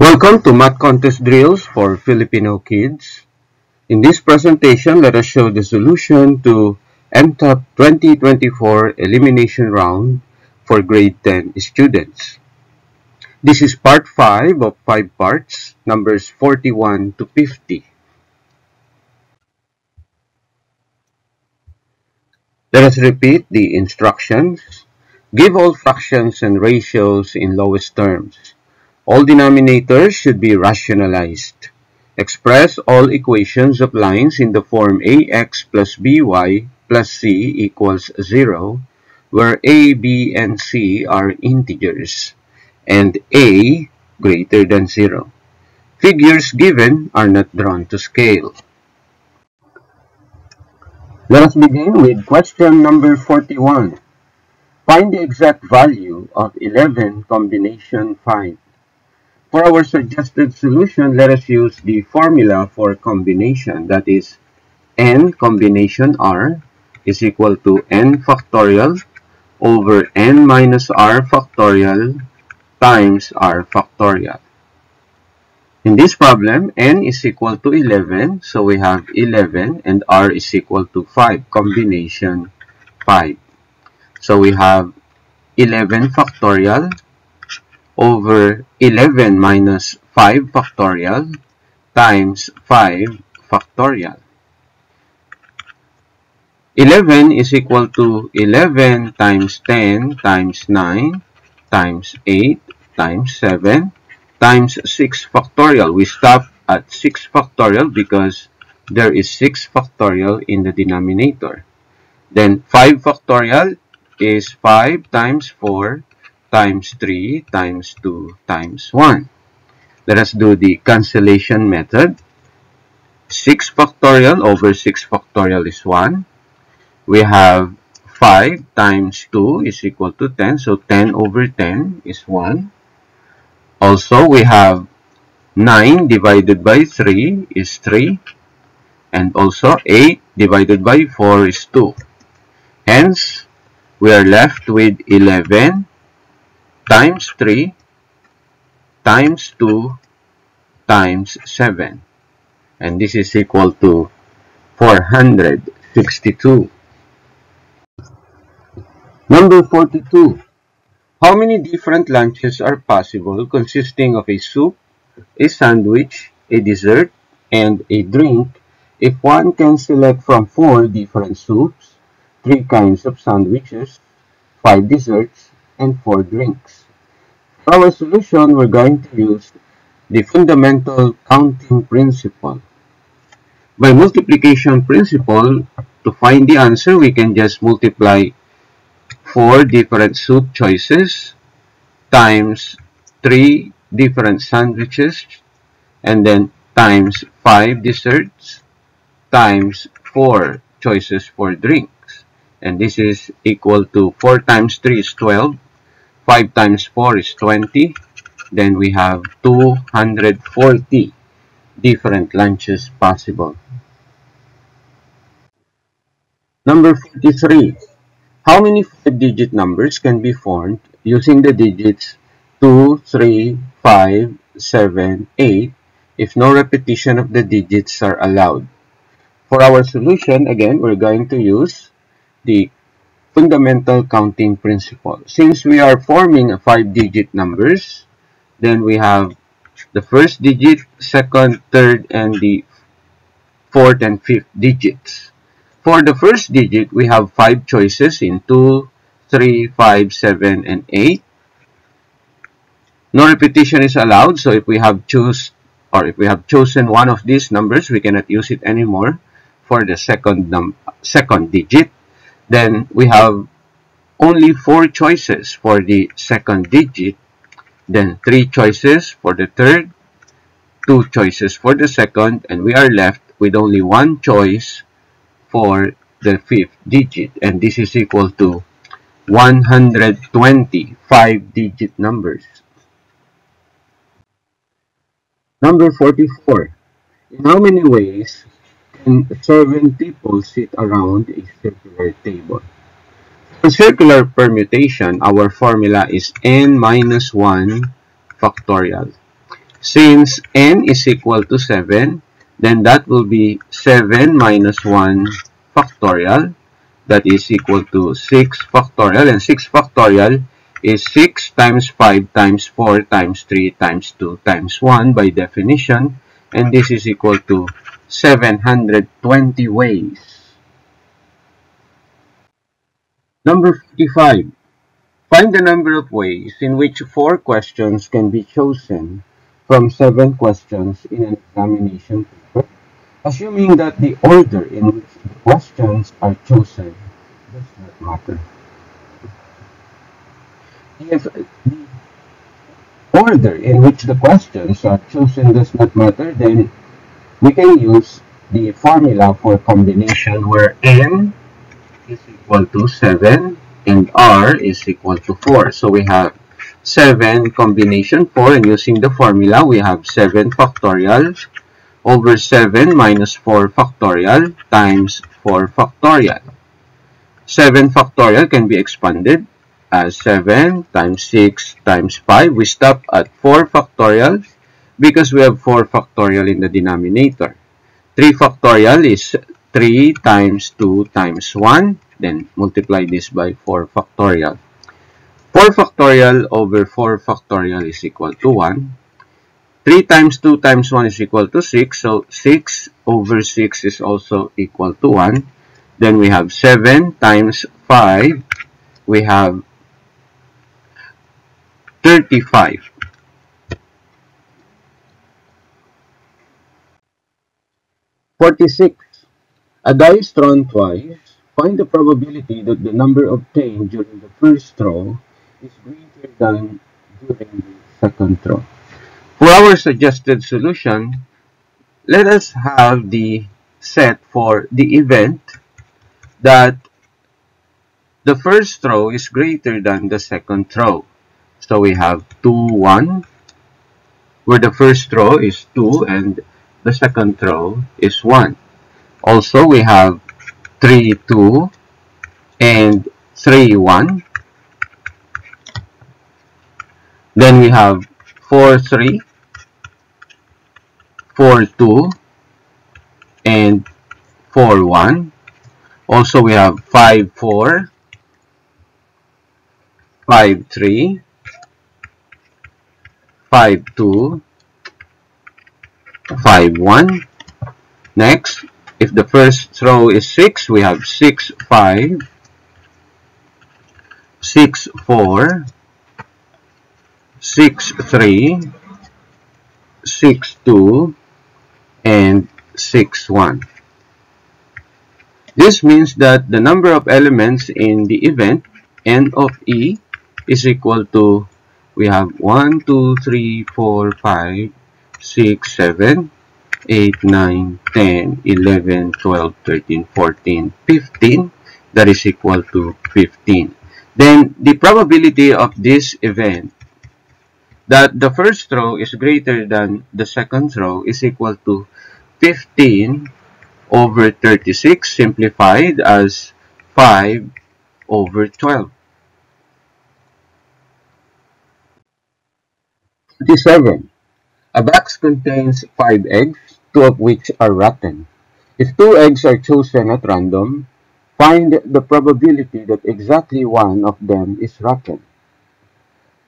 Welcome to Math Contest Drills for Filipino Kids. In this presentation, let us show the solution to MTAP 2024 Elimination Round for Grade 10 students. This is part 5 of 5 parts, numbers 41 to 50. Let us repeat the instructions. Give all fractions and ratios in lowest terms. All denominators should be rationalized. Express all equations of lines in the form ax plus by plus c equals 0, where a, b, and c are integers, and a greater than 0. Figures given are not drawn to scale. Let us begin with question number 41. Find the exact value of 11 combination 5. For our suggested solution, let us use the formula for combination. That is, n combination r is equal to n factorial over n minus r factorial times r factorial. In this problem, n is equal to 11, so we have 11 and r is equal to 5, combination 5. So we have 11 factorial over 11 minus 5 factorial times 5 factorial. 11 is equal to 11 times 10 times 9 times 8 times 7 times 6 factorial. We stop at 6 factorial because there is 6 factorial in the denominator. Then 5 factorial is 5 times 4 times 3 times 2 times 1. Let us do the cancellation method. 6 factorial over 6 factorial is 1. We have 5 times 2 is equal to 10. So 10 over 10 is 1. Also, we have 9 divided by 3 is 3. And also 8 divided by 4 is 2. Hence, we are left with 11 times 3 times 2 times 7 and this is equal to 462 number 42 how many different lunches are possible consisting of a soup a sandwich a dessert and a drink? If one can select from four different soups three kinds of sandwiches five desserts and four drinks. For our solution, we're going to use the fundamental counting principle. By multiplication principle, to find the answer, we can just multiply four different soup choices times three different sandwiches and then times five desserts times four choices for drinks. And this is equal to 4 times 3 is 12 5 times 4 is 20. Then we have 240 different lunches possible. Number 43. How many 5-digit numbers can be formed using the digits 2, 3, 5, 7, 8 if no repetition of the digits are allowed? For our solution, again, we're going to use the fundamental counting principle. Since we are forming five-digit numbers, then we have the first digit, second, third, and the fourth and fifth digits. For the first digit, we have five choices in 2, 3, 5, 7, and 8. No repetition is allowed, so if we have choose or if we have chosen one of these numbers, we cannot use it anymore for the second second digit then we have only four choices for the second digit, then three choices for the third, two choices for the second, and we are left with only one choice for the fifth digit, and this is equal to 120 five-digit numbers. Number 44. In how many ways and seven people sit around a circular table. For circular permutation, our formula is n minus 1 factorial. Since n is equal to 7, then that will be 7 minus 1 factorial. That is equal to 6 factorial. And 6 factorial is 6 times 5 times 4 times 3 times 2 times 1 by definition. And this is equal to 720 ways. Number 55. Find the number of ways in which four questions can be chosen from seven questions in an examination paper, assuming that the order in which the questions are chosen does not matter. If the order in which the questions are chosen does not matter, then we can use the formula for combination where n is equal to 7 and r is equal to 4. So we have 7 combination 4 and using the formula we have 7 factorial over 7 minus 4 factorial times 4 factorial. 7 factorial can be expanded as 7 times 6 times 5. We stop at 4 factorial because we have 4 factorial in the denominator. 3 factorial is 3 times 2 times 1. Then multiply this by 4 factorial. 4 factorial over 4 factorial is equal to 1. 3 times 2 times 1 is equal to 6. So 6 over 6 is also equal to 1. Then we have 7 times 5. We have 35. Forty-six. A dice drawn twice. Find the probability that the number obtained during the first throw is greater than during the second throw. For our suggested solution, let us have the set for the event that the first throw is greater than the second throw. So we have 2, 1, where the first throw is 2 and the second row is 1. Also, we have 3, 2 and 3, 1. Then we have 4, 3, 4, 2 and 4, 1. Also, we have 5, 4, 5, 3, 5, 2, 5, 1. Next, if the first row is 6, we have 6, 5, 6, 4, 6, 3, 6, 2, and 6, 1. This means that the number of elements in the event n of e is equal to we have 1, 2, 3, 4, 5, 6, 7, 8, 9, 10, 11, 12, 13, 14, 15. That is equal to 15. Then the probability of this event that the first row is greater than the second row is equal to 15 over 36 simplified as 5 over 12. 27. A box contains 5 eggs, 2 of which are rotten. If 2 eggs are chosen at random, find the probability that exactly one of them is rotten.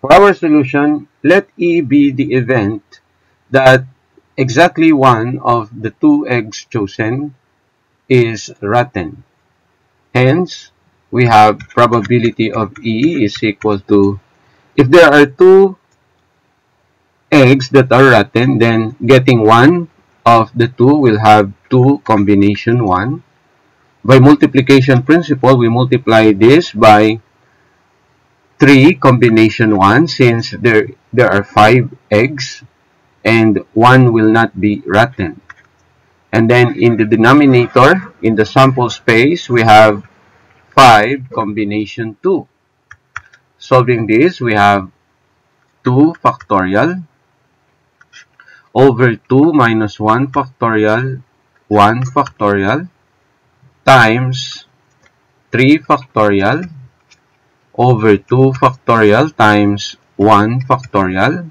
For our solution, let E be the event that exactly one of the two eggs chosen is rotten. Hence, we have probability of E is equal to, if there are two eggs that are rotten, then getting one of the two will have two combination 1. By multiplication principle, we multiply this by 3 combination 1 since there, there are 5 eggs and 1 will not be rotten. And then in the denominator, in the sample space, we have 5 combination 2. Solving this, we have 2 factorial over 2 minus 1 factorial 1 factorial times 3 factorial over 2 factorial times 1 factorial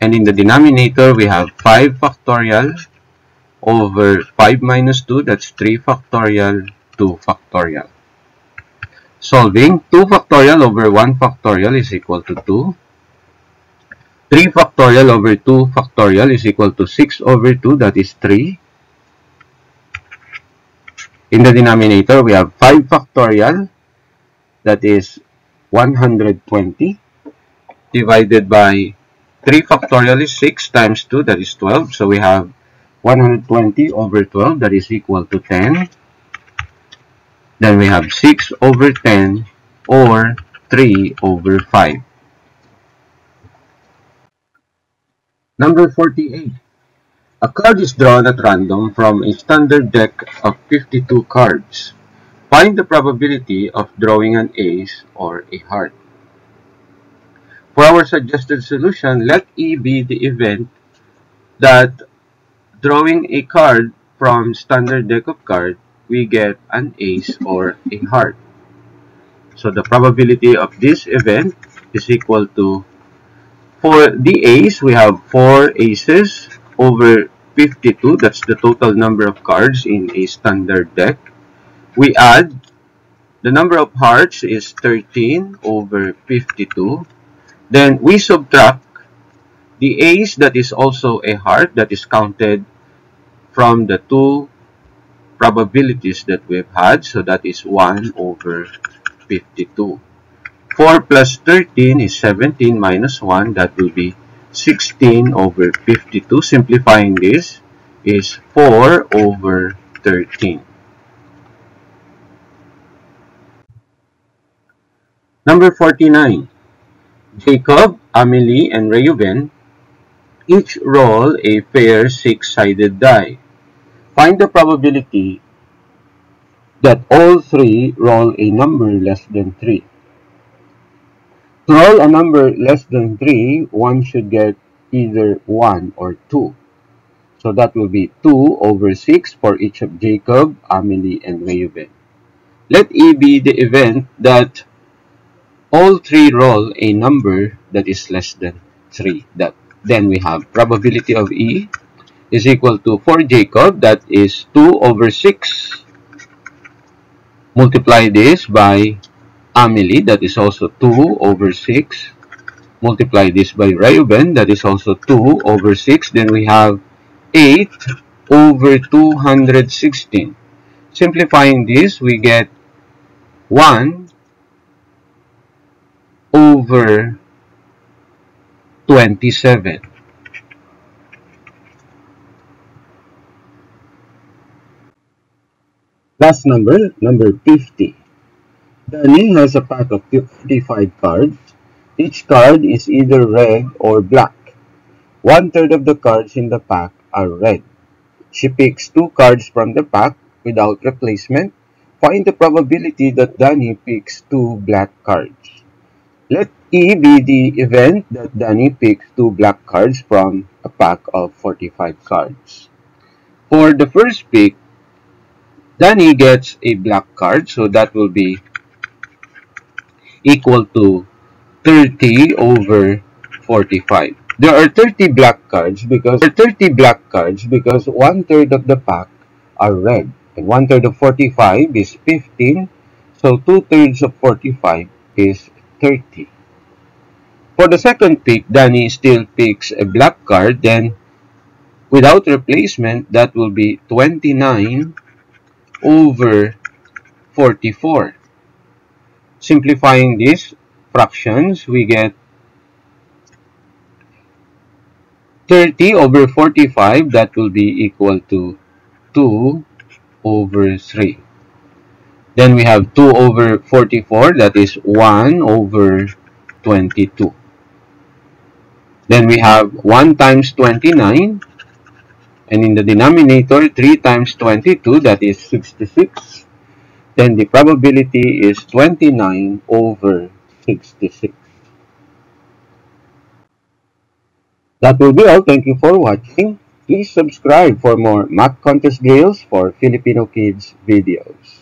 And in the denominator, we have 5 factorial over 5 minus 2, that's 3 factorial, 2 factorial. Solving 2 factorial over 1 factorial is equal to 2. 3 factorial over 2 factorial is equal to 6 over 2, that is 3. In the denominator, we have 5 factorial, that is 120, divided by 3 factorial is 6 times 2, that is 12. So we have 120 over 12, that is equal to 10. Then we have 6 over 10 or 3 over 5. Number 48. A card is drawn at random from a standard deck of 52 cards. Find the probability of drawing an ace or a heart. For our suggested solution, let E be the event that drawing a card from standard deck of cards, we get an ace or a heart. So the probability of this event is equal to, for the ace, we have 4 aces over 52. That's the total number of cards in a standard deck. We add, the number of hearts is 13 over 52. Then we subtract the ace that is also a heart that is counted from the two probabilities that we've had. So that is 1 over 52. 4 plus 13 is 17 minus 1. That will be 16 over 52. Simplifying this is 4 over 13. Number 49. Jacob, Amelie, and Reuben each roll a pair six-sided die. Find the probability that all three roll a number less than 3. To roll a number less than 3, one should get either 1 or 2. So that will be 2 over 6 for each of Jacob, Amelie, and Reuben. Let E be the event that all three roll a number that is less than 3. That Then we have probability of E is equal to, for Jacob, that is 2 over 6. Multiply this by Amelie, that is also 2 over 6. Multiply this by Reuben, that is also 2 over 6. Then we have 8 over 216. Simplifying this, we get 1 over 27. Last number, number 50. Danny has a pack of 55 cards. Each card is either red or black. One third of the cards in the pack are red. She picks two cards from the pack without replacement. Find the probability that Danny picks two black cards. Let E be the event that Danny picks two black cards from a pack of 45 cards. For the first pick, Danny gets a black card, so that will be equal to 30 over 45. There are 30 black cards because there are 30 black cards because one third of the pack are red and one third of 45 is 15. So two thirds of 45 is 30. For the second pick, Danny still picks a black card. Then, without replacement, that will be 29 over 44. Simplifying these fractions, we get 30 over 45, that will be equal to 2 over 3. Then we have 2 over 44, that is 1 over 22. Then we have 1 times 29. And in the denominator, 3 times 22, that is 66. Then the probability is 29 over 66. That will be all. Thank you for watching. Please subscribe for more math contest drills for Filipino Kids videos.